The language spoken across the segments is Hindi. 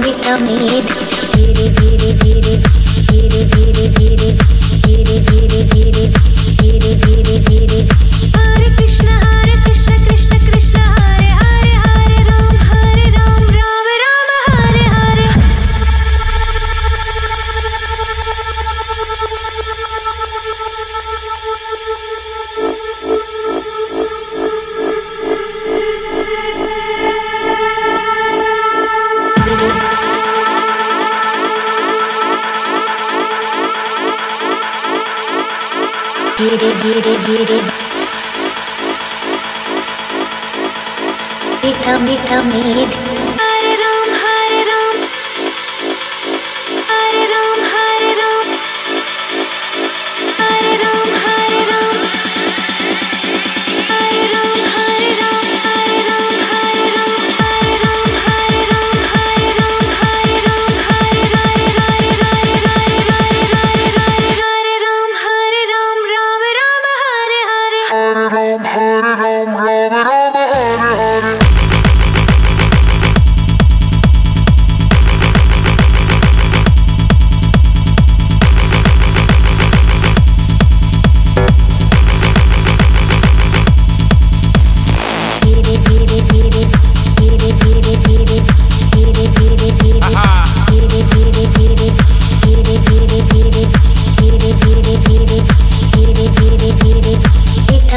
अमृत मेध धीरे धीरे धीरे धीरे धीरे धीरे धीरे धीरे धीरे धीरे धीरे धीरे हरे कृष्ण हरे कृष्ण कृष्ण कृष्ण हरे हरे हरे राम हरे राम राम राम हरे हरे Vitamin, vitamin.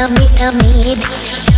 अमी अमीर